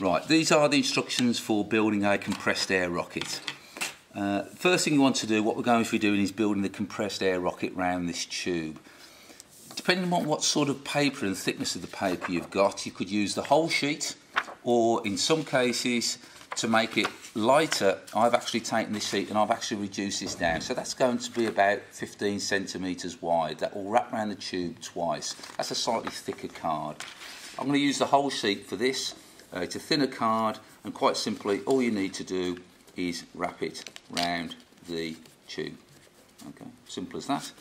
Right, these are the instructions for building a compressed air rocket. Uh, first thing you want to do, what we're going to be doing is building the compressed air rocket round this tube. Depending on what sort of paper and thickness of the paper you've got, you could use the whole sheet or in some cases to make it lighter, I've actually taken this sheet and I've actually reduced this down. So that's going to be about 15 centimetres wide. That will wrap around the tube twice. That's a slightly thicker card. I'm going to use the whole sheet for this. Uh, it's a thinner card and quite simply all you need to do is wrap it round the tube. Okay, simple as that.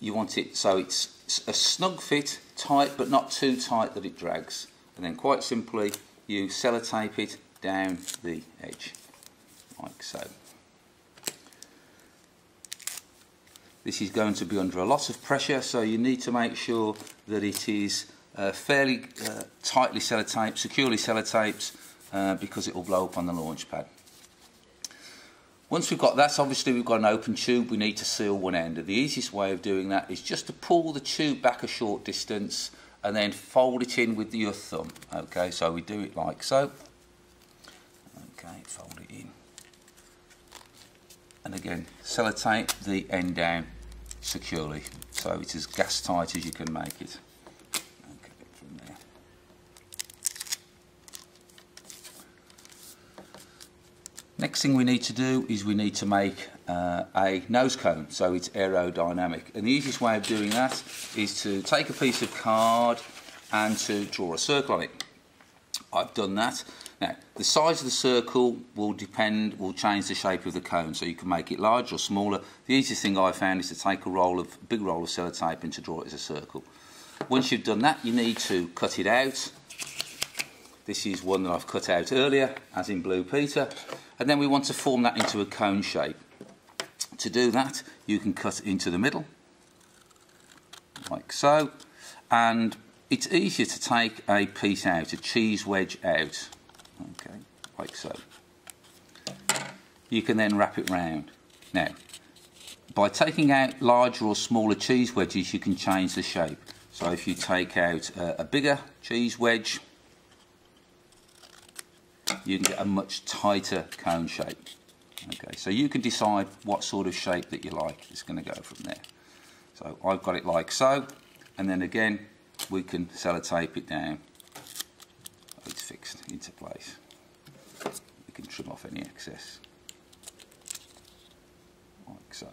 You want it so it's a snug fit, tight but not too tight that it drags. And then quite simply you sellotape it down the edge like so. This is going to be under a lot of pressure so you need to make sure that it is uh, fairly uh, tightly sellotaped, securely sellotaped uh, because it will blow up on the launch pad. Once we've got that, obviously we've got an open tube, we need to seal one end. And the easiest way of doing that is just to pull the tube back a short distance and then fold it in with your thumb. Okay, so we do it like so. Okay, fold it in. And again, sellotape the end down securely so it's as gas tight as you can make it. Next thing we need to do is we need to make uh, a nose cone so it's aerodynamic and the easiest way of doing that is to take a piece of card and to draw a circle on it. I've done that. Now the size of the circle will depend, will change the shape of the cone so you can make it larger or smaller. The easiest thing I found is to take a roll of, a big roll of sellotape and to draw it as a circle. Once you've done that you need to cut it out. This is one that I've cut out earlier as in Blue Peter and then we want to form that into a cone shape. To do that, you can cut into the middle, like so, and it's easier to take a piece out, a cheese wedge out, okay, like so. You can then wrap it round. Now, by taking out larger or smaller cheese wedges, you can change the shape. So if you take out a, a bigger cheese wedge, you can get a much tighter cone shape. Okay, so you can decide what sort of shape that you like. It's going to go from there. So I've got it like so, and then again, we can sellotape it down. It's fixed into place. We can trim off any excess. Like so.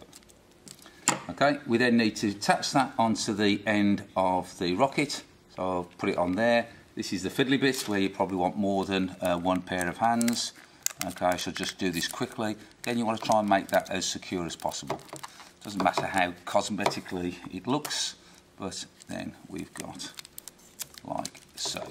Okay, we then need to attach that onto the end of the rocket. So I'll put it on there this is the fiddly bit where you probably want more than uh, one pair of hands. Okay, I shall just do this quickly. Again, you want to try and make that as secure as possible. Doesn't matter how cosmetically it looks, but then we've got like so.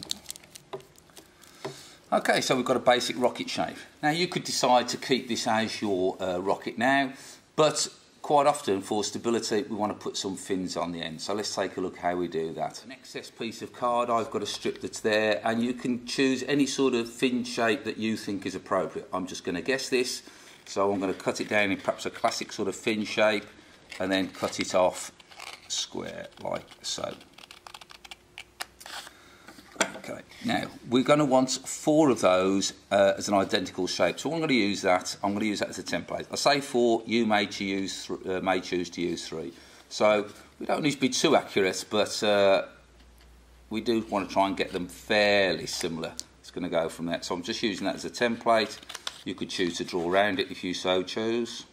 Okay, so we've got a basic rocket shape. Now you could decide to keep this as your uh, rocket now, but quite often for stability we want to put some fins on the end. So let's take a look how we do that. An excess piece of card I've got a strip that's there and you can choose any sort of fin shape that you think is appropriate. I'm just going to guess this so I'm going to cut it down in perhaps a classic sort of fin shape and then cut it off square like so Okay, now we're going to want four of those uh, as an identical shape. So I'm going to use that. I'm going to use that as a template. I say four. You may to use uh, may choose to use three. So we don't need to be too accurate, but uh, we do want to try and get them fairly similar. It's going to go from that. So I'm just using that as a template. You could choose to draw around it if you so choose.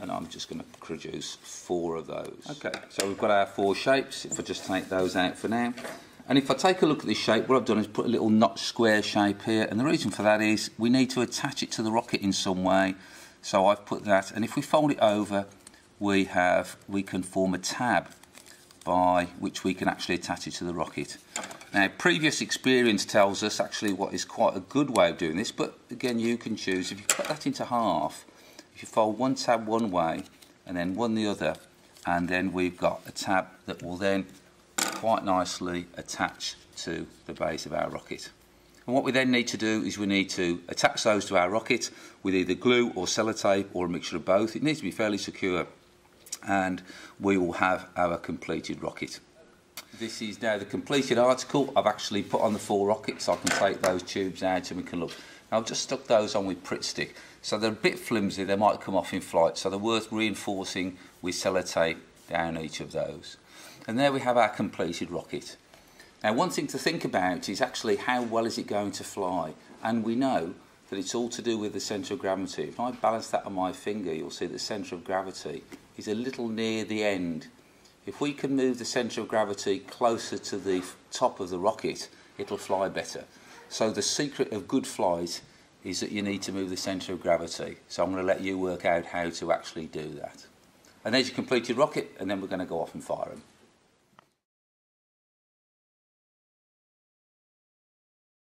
And I'm just going to produce four of those. Okay, so we've got our four shapes. If I just take those out for now. And if I take a look at this shape, what I've done is put a little notch square shape here. And the reason for that is we need to attach it to the rocket in some way. So I've put that. And if we fold it over, we have, we can form a tab by which we can actually attach it to the rocket. Now, previous experience tells us actually what is quite a good way of doing this, but again, you can choose. If you cut that into half, if you fold one tab one way and then one the other, and then we've got a tab that will then quite nicely attached to the base of our rocket. And what we then need to do is we need to attach those to our rocket with either glue or sellotape or a mixture of both. It needs to be fairly secure and we will have our completed rocket. This is now the completed article. I've actually put on the four rockets. I can take those tubes out and we can look. Now I've just stuck those on with Pritt stick. So they're a bit flimsy, they might come off in flight. So they're worth reinforcing with sellotape down each of those. And there we have our completed rocket. Now one thing to think about is actually how well is it going to fly? And we know that it's all to do with the centre of gravity. If I balance that on my finger, you'll see the centre of gravity is a little near the end. If we can move the centre of gravity closer to the top of the rocket, it'll fly better. So the secret of good flight is that you need to move the centre of gravity. So I'm going to let you work out how to actually do that. And there's your completed rocket, and then we're going to go off and fire them.